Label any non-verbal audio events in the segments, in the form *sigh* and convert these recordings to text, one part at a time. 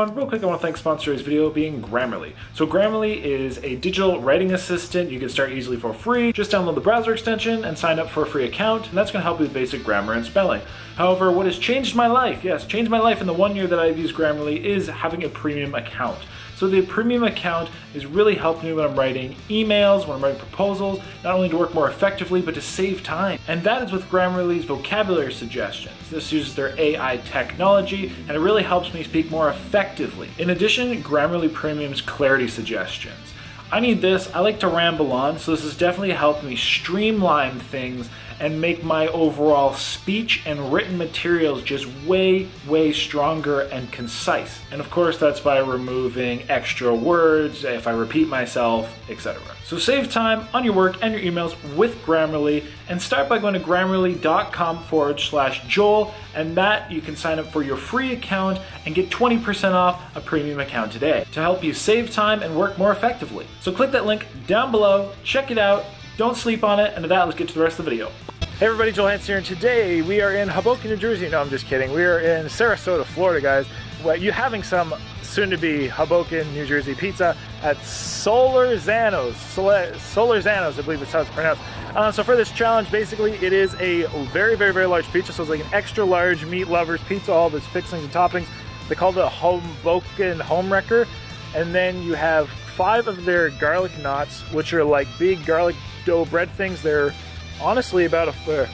everyone, real quick I want to thank sponsor this video being Grammarly. So Grammarly is a digital writing assistant you can start easily for free. Just download the browser extension and sign up for a free account and that's going to help you with basic grammar and spelling. However, what has changed my life, yes, changed my life in the one year that I've used Grammarly is having a premium account. So the premium account is really helping me when I'm writing emails, when I'm writing proposals, not only to work more effectively, but to save time. And that is with Grammarly's vocabulary suggestions. This uses their AI technology, and it really helps me speak more effectively. In addition, Grammarly Premium's clarity suggestions. I need this, I like to ramble on, so this has definitely helped me streamline things and make my overall speech and written materials just way, way stronger and concise. And of course, that's by removing extra words, if I repeat myself, etc. So save time on your work and your emails with Grammarly and start by going to grammarly.com forward slash Joel and that you can sign up for your free account and get 20% off a premium account today to help you save time and work more effectively. So click that link down below, check it out, don't sleep on it, and with that, let's get to the rest of the video. Hey everybody, Joel Hansen here, and today we are in Hoboken, New Jersey. No, I'm just kidding. We are in Sarasota, Florida, guys. Well, you having some soon-to-be Hoboken, New Jersey pizza at Solorzano's. Solorzano's, I believe it's how it's pronounced. Uh, so for this challenge, basically, it is a very, very, very large pizza. So it's like an extra large meat lovers pizza, all this fixings and toppings. They call it a Hoboken home wrecker. And then you have five of their garlic knots, which are like big garlic dough bread things. They're honestly about a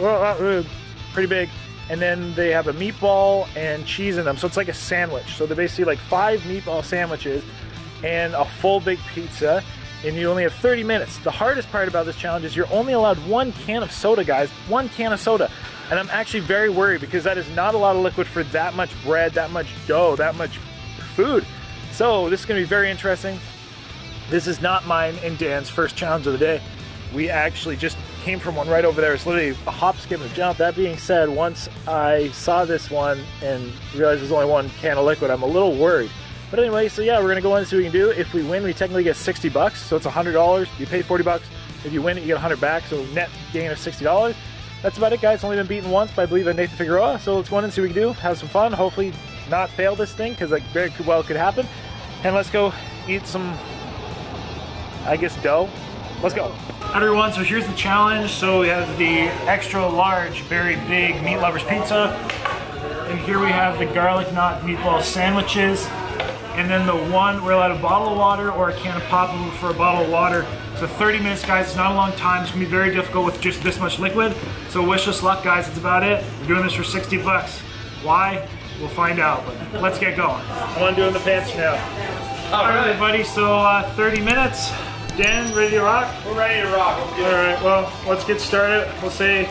uh, uh, pretty big. And then they have a meatball and cheese in them, so it's like a sandwich. So they're basically like five meatball sandwiches and a full big pizza. And you only have 30 minutes. The hardest part about this challenge is you're only allowed one can of soda, guys. One can of soda. And I'm actually very worried because that is not a lot of liquid for that much bread, that much dough, that much food. So this is gonna be very interesting. This is not mine and Dan's first challenge of the day. We actually just came from one right over there. It's literally a hop, skip, and a jump. That being said, once I saw this one and realized there's only one can of liquid, I'm a little worried. But anyway, so yeah, we're gonna go in and see what we can do. If we win, we technically get 60 bucks, so it's $100. You pay 40 bucks. If you win it, you get 100 back, so net gain of $60. That's about it, guys. Only been beaten once by, I believe, Nathan Figueroa. So let's go in and see what we can do. Have some fun. Hopefully not fail this thing, because like very well could happen. And let's go eat some, I guess, dough. Let's go. Everyone, so here's the challenge. So we have the extra large, very big Meat Lovers Pizza. And here we have the garlic knot meatball sandwiches. And then the one, we're allowed a bottle of water or a can of pop for a bottle of water. So 30 minutes, guys, it's not a long time. It's gonna be very difficult with just this much liquid. So wish us luck, guys, that's about it. We're doing this for 60 bucks. Why? We'll find out, but let's get going. I'm undoing the pants now. All right, everybody, so uh, 30 minutes. Dan, ready to rock? We're ready to rock. All right, well, let's get started. We'll say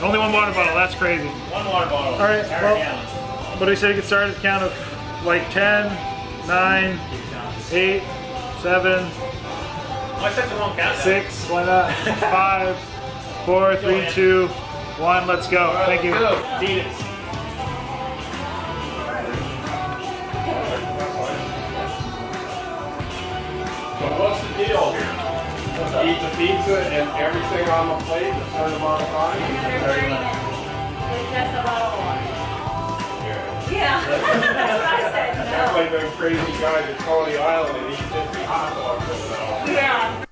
only one water bottle. That's crazy. One water bottle. All right, well, what do we say to get started? At the count of like 10, 9, 8, 7, I set the wrong count. 6, why not? *laughs* 5, 4, 3, 2, 1. Let's go. Thank you. Go. Eat the pizza and everything on the plate a certain amount of time? Just a bottle of water. Yeah, *laughs* that's what I said, That's like them crazy guys at Coney Island and eat 50 hot dogs with it all. no. Yeah.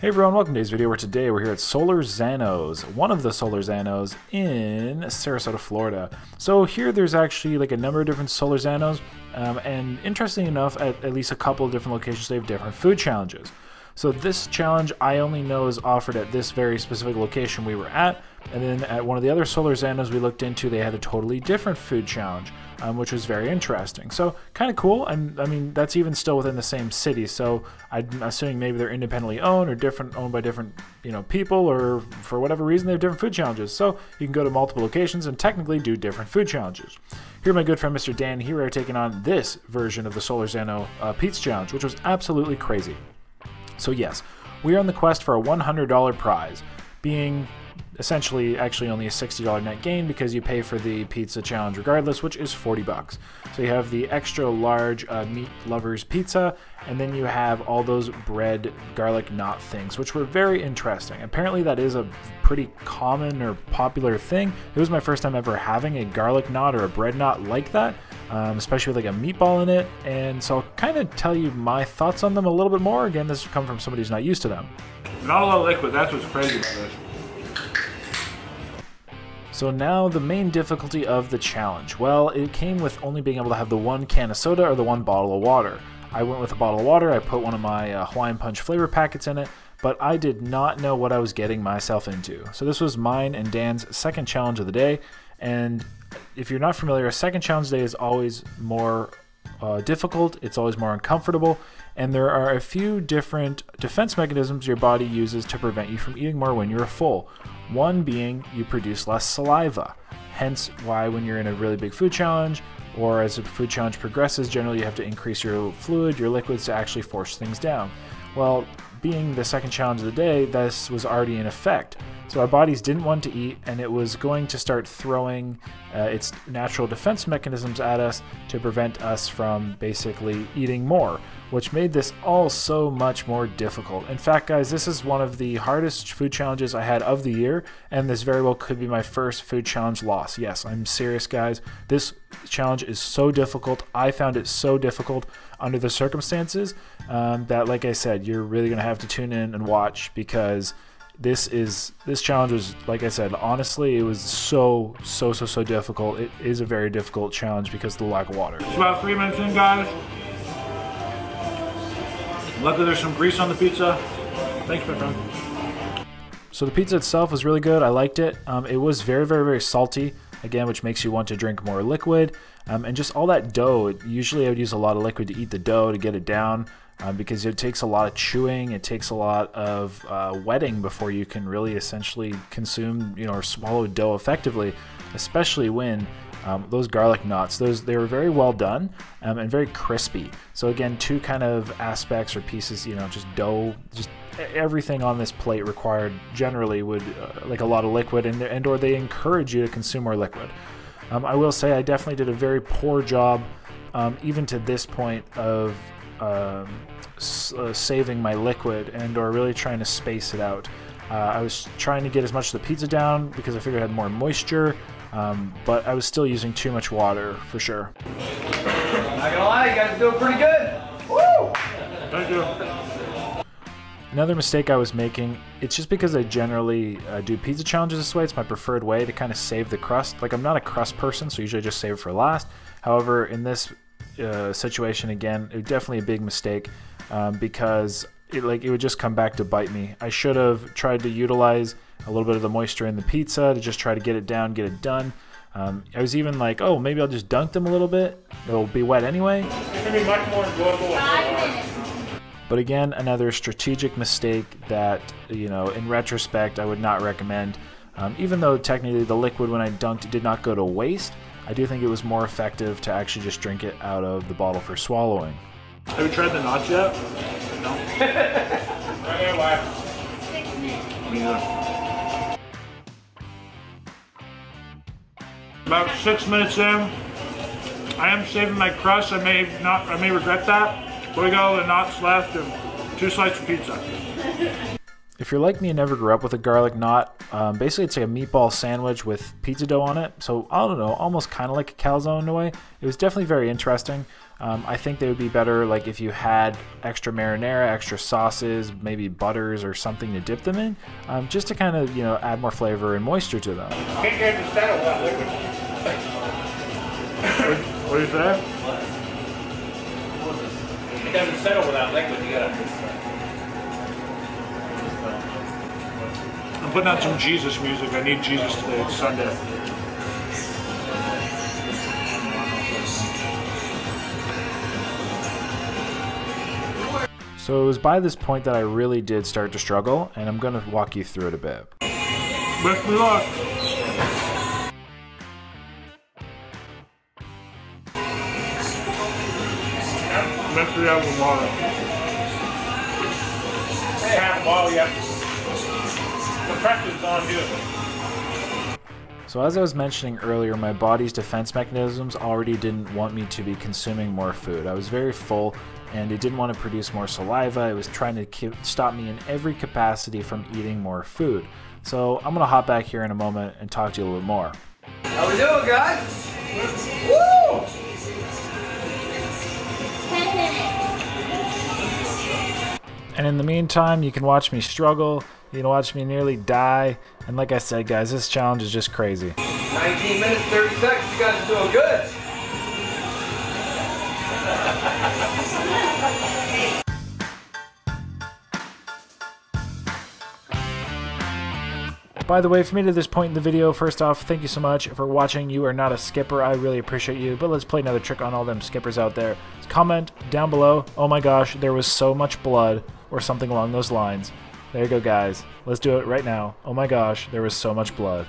Hey everyone, welcome to today's video where today we're here at Solorzanos, one of the Solorzanos in Sarasota, Florida. So here there's actually like a number of different Solorzano's, um, and interestingly enough, at, at least a couple of different locations they have different food challenges. So this challenge I only know is offered at this very specific location we were at, and then at one of the other Solorzano's we looked into, they had a totally different food challenge, um, which was very interesting. So kind of cool. And I mean, that's even still within the same city. So I'm assuming maybe they're independently owned or different, owned by different, you know, people, or for whatever reason they have different food challenges. So you can go to multiple locations and technically do different food challenges. Here, my good friend Mr. Dan here are taking on this version of the Solorzano uh, Pizza Challenge, which was absolutely crazy. So yes, we are on the quest for a $100 prize, being essentially actually only a $60 net gain because you pay for the pizza challenge regardless, which is 40 bucks. So you have the extra large uh, meat lovers pizza, and then you have all those bread garlic knot things, which were very interesting. Apparently that is a pretty common or popular thing. It was my first time ever having a garlic knot or a bread knot like that. Um, especially with like a meatball in it. And so I'll kind of tell you my thoughts on them a little bit more. Again, this come from somebody who's not used to them. Not a lot of liquid. That's what's crazy about this. So now the main difficulty of the challenge. Well, it came with only being able to have the one can of soda or the one bottle of water. I went with a bottle of water. I put one of my uh, Hawaiian Punch flavor packets in it, but I did not know what I was getting myself into. So this was mine and Dan's second challenge of the day. And if you're not familiar, a second challenge day is always more uh, difficult. It's always more uncomfortable. And there are a few different defense mechanisms your body uses to prevent you from eating more when you're full. One being you produce less saliva. Hence, why when you're in a really big food challenge, or as the food challenge progresses, generally you have to increase your fluid, your liquids to actually force things down. Well, being the second challenge of the day, this was already in effect. So our bodies didn't want to eat, and it was going to start throwing uh, its natural defense mechanisms at us to prevent us from basically eating more, which made this all so much more difficult. In fact, guys, this is one of the hardest food challenges I had of the year, and this very well could be my first food challenge loss. Yes, I'm serious, guys. This challenge is so difficult. I found it so difficult under the circumstances um, that, like I said, you're really going to have to tune in and watch because this is this challenge was like I said honestly it was so so so so difficult. It is a very difficult challenge because of the lack of water. It's about three minutes in guys. Luckily there's some grease on the pizza. Thanks my friend. So the pizza itself was really good. I liked it. Um, it was very very very salty again which makes you want to drink more liquid. Um, and just all that dough usually I would use a lot of liquid to eat the dough to get it down uh, because it takes a lot of chewing, it takes a lot of uh, wetting before you can really essentially consume, you know, or swallow dough effectively, especially when um, those garlic knots, those they were very well done um, and very crispy. So again, two kind of aspects or pieces, you know, just dough, just everything on this plate required generally would uh, like a lot of liquid, and and or they encourage you to consume more liquid. Um, I will say I definitely did a very poor job, um, even to this point of um, uh, saving my liquid and or really trying to space it out. Uh, I was trying to get as much of the pizza down because I figured I had more moisture, um, but I was still using too much water for sure. Not gonna lie, you guys are doing pretty good. Woo! Thank you. Another mistake I was making, it's just because I generally uh, do pizza challenges this way. It's my preferred way to kind of save the crust. Like, I'm not a crust person, so usually I just save it for last. However, in this uh, situation again, it was definitely a big mistake um, because it like it would just come back to bite me. I should have tried to utilize a little bit of the moisture in the pizza to just try to get it down, get it done. Um, I was even like, oh, maybe I'll just dunk them a little bit. It'll be wet anyway. It's gonna be much more enjoyable. But again, another strategic mistake that, you know, in retrospect, I would not recommend. Um, even though technically the liquid when I dunked did not go to waste, I do think it was more effective to actually just drink it out of the bottle for swallowing. Have you tried the knots yet? No. right here, wife. About six minutes in, I am saving my crust. I may not, I may regret that. But we got all the knots left and two slices of pizza. If you're like me and never grew up with a garlic knot, um, basically it's like a meatball sandwich with pizza dough on it. So I don't know, almost kind of like a calzone in a way. It was definitely very interesting. Um, I think they would be better like if you had extra marinara, extra sauces, maybe butters or something to dip them in, um, just to kind of you know add more flavor and moisture to them. Can't get to settle without liquid. What do you say? It doesn't settle without liquid. You gotta. Putting on some Jesus music. I need Jesus today. It's Sunday. So it was by this point that I really did start to struggle, and I'm going to walk you through it a bit. Wish me luck. Sure you have some water. Hey, half bottle, yeah. The pressure's on too. So as I was mentioning earlier, my body's defense mechanisms already didn't want me to be consuming more food. I was very full and it didn't want to produce more saliva. It was trying to keep, stop me in every capacity from eating more food. So I'm gonna hop back here in a moment and talk to you a little bit more. How we doing, guys? Woo! *laughs* And in the meantime, you can watch me struggle, you can watch me nearly die, and like I said, guys, this challenge is just crazy. 19 minutes, 30 seconds. You guys are doing good. By the way, if you made it to this point in the video, first off, thank you so much for watching. You are not a skipper. I really appreciate you. But let's play another trick on all them skippers out there. Comment down below, oh my gosh, there was so much blood, or something along those lines. There you go, guys. Let's do it right now. Oh my gosh, there was so much blood.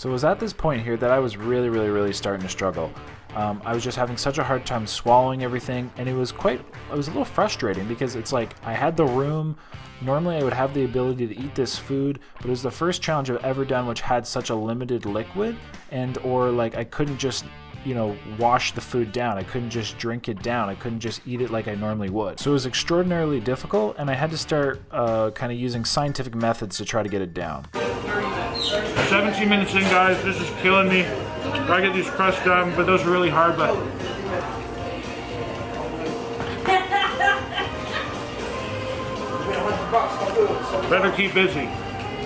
So it was at this point here that I was really, really, really starting to struggle. Um, I was just having such a hard time swallowing everything, and it was quite, it was a little frustrating because it's like I had the room. Normally, I would have the ability to eat this food, but it was the first challenge I've ever done which had such a limited liquid, and or like I couldn't just, you know, wash the food down. I couldn't just drink it down. I couldn't just eat it like I normally would. So it was extraordinarily difficult, and I had to start uh, kind of using scientific methods to try to get it down. 17 minutes in, guys. This is killing me. I get these crusts done, but those are really hard. But better keep busy.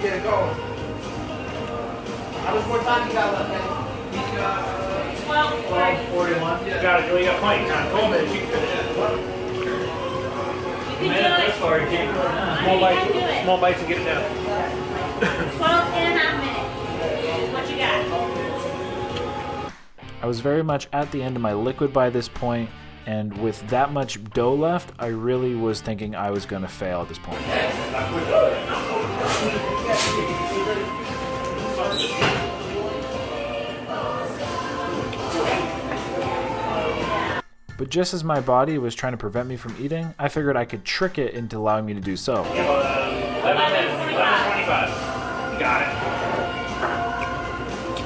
Get it going. How much more time you got left, man? Twelve, thirty. 41. You got it. You got plenty of time. 12. You can finish it. You can do it. Small bites. you can do it. Small bites and get it down. Twelve and I was very much at the end of my liquid by this point, and with that much dough left, I really was thinking I was going to fail at this point. But just as my body was trying to prevent me from eating, I figured I could trick it into allowing me to do so. Eleven forty-five. 25. You got it.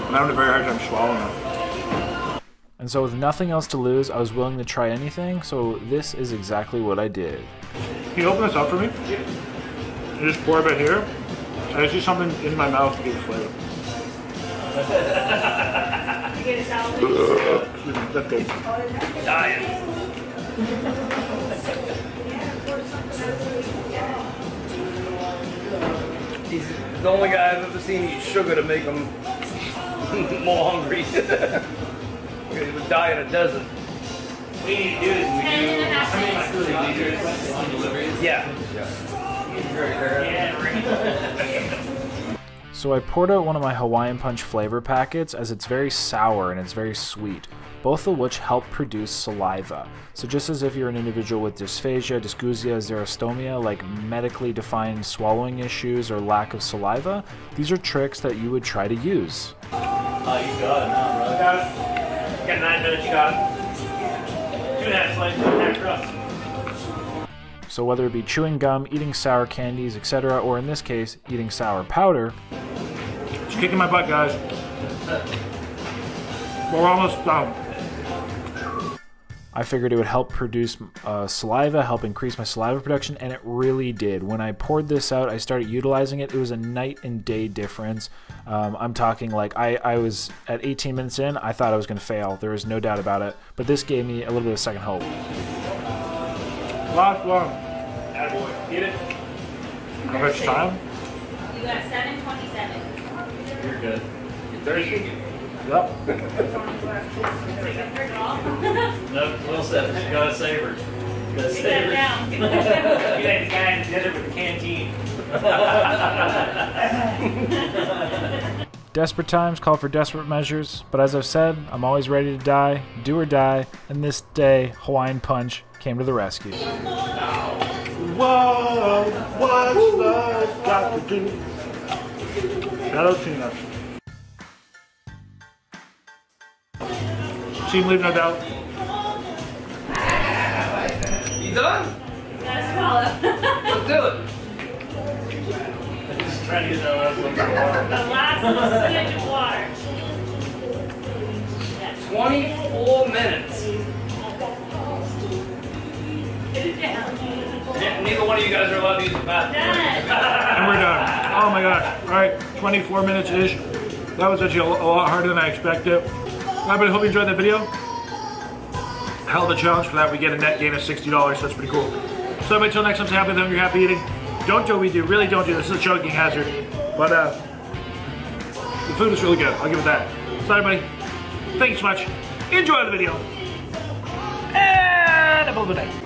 I'm having a very hard time swallowing it. And so, with nothing else to lose, I was willing to try anything, so this is exactly what I did. Can you open this up for me? And just pour a bit here. I just see something in my mouth to give it flavor. You get a salad. *laughs* Excuse me, That's good. He's the only guy I've ever seen eat sugar to make him *laughs* more hungry. *laughs* he would die in a desert. We need to do this. Ten and a half minutes. Yeah. So I poured out one of my Hawaiian Punch flavor packets as it's very sour and it's very sweet, both of which help produce saliva. So just as if you're an individual with dysphagia, dysgeusia, xerostomia, like medically defined swallowing issues or lack of saliva, these are tricks that you would try to use. You got it. You got nine minutes. You got it. Two and a half slices, two and a half crust. So whether it be chewing gum, eating sour candies, etc., or in this case, eating sour powder, It's kicking my butt, guys. We're almost done. I figured it would help produce uh, saliva, help increase my saliva production, and it really did. When I poured this out, I started utilizing it. It was a night and day difference. Um, I'm talking like I, I was at 18 minutes in, I thought I was going to fail. There was no doubt about it. But this gave me a little bit of second hope. Last one. Attaboy. Get it? How much time? You got seven twenty-seven. You're good. You thirsty? Yep. Take it all. No, little seven. You gotta savor. You gotta Take savor. that You down. *laughs* like the guy who did it with the canteen. *laughs* Desperate times call for desperate measures, but as I've said, I'm always ready to die, do or die, and this day, Hawaiian Punch came to the rescue. Whoa, what's love got to do? Shout out Tina. Team Leave No Doubt. You done? Gotta swallow. Let's do it. Just trying to get that last little bit of. The last little smidge of water. 24 minutes. Get it down. Ne- Neither one of you guys are allowed to use the bathroom. And we're done. *laughs* Oh my gosh. All right, 24 minutes ish. That was actually a, a lot harder than I expected. Everybody, hope you enjoyed that video. Hell of a challenge for that. We get a net gain of $60, so that's pretty cool. So until next time, stay happy living, you're happy eating. Don't do what we do. Really don't do this. Is a choking hazard. But uh, the food is really good. I'll give it that. So everybody, thanks so much. Enjoy the video. And a good night.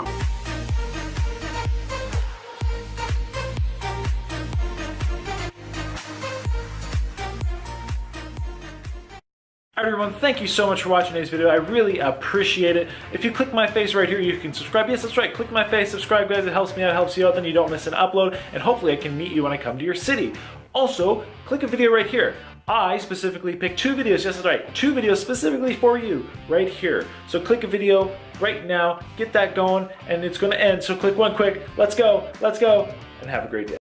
Everyone, thank you so much for watching today's video. I really appreciate it. If you click my face right here, you can subscribe. Yes, that's right. Click my face, subscribe, guys. It helps me out, helps you out. Then you don't miss an upload, and hopefully I can meet you when I come to your city. Also, click a video right here. I specifically picked two videos, yes, that's right, two videos specifically for you right here. So click a video right now, get that going, and it's gonna end. So click one quick. Let's go, let's go, and have a great day.